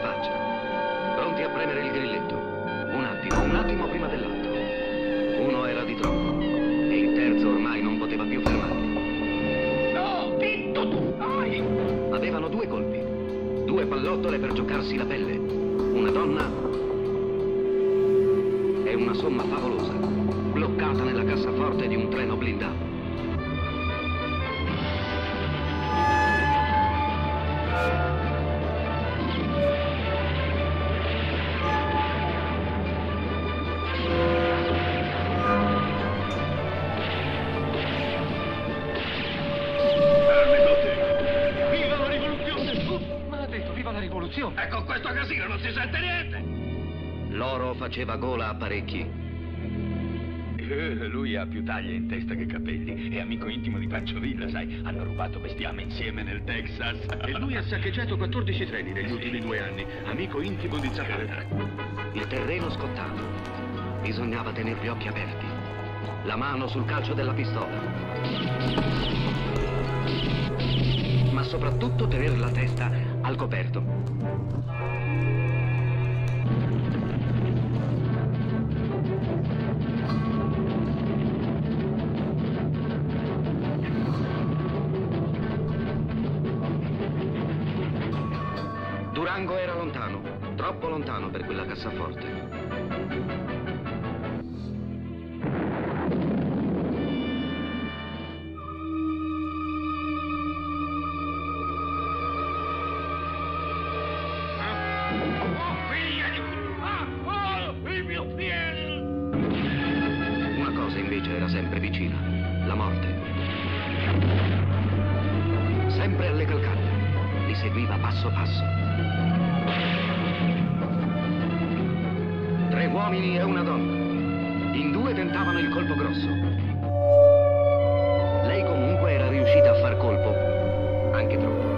faccia, pronti a premere il grilletto. Un attimo, un attimo prima dell'altro. Uno era di troppo e il terzo ormai non poteva più fermarli. No, zitto tu! Dai! Avevano due colpi, due pallottole per giocarsi la pelle, una donna e una somma favolosa, bloccata nella cassaforte di un treno blindato. Rivoluzione! E con questo casino non si sente niente! L'oro faceva gola a parecchi. Eh, lui ha più taglie in testa che capelli. È amico intimo di Pancio Villa, sai. Hanno rubato bestiame insieme nel Texas. E lui ha saccheggiato 14 treni negli ultimi due anni. Amico intimo di Zapata. Il terreno scottava. Bisognava tenere gli occhi aperti. La mano sul calcio della pistola. Ma soprattutto tenere la testa al coperto. Durango era lontano, troppo lontano per quella cassaforte. seguiva passo passo. Tre uomini e una donna. In due tentavano il colpo grosso. Lei comunque era riuscita a far colpo, anche troppo.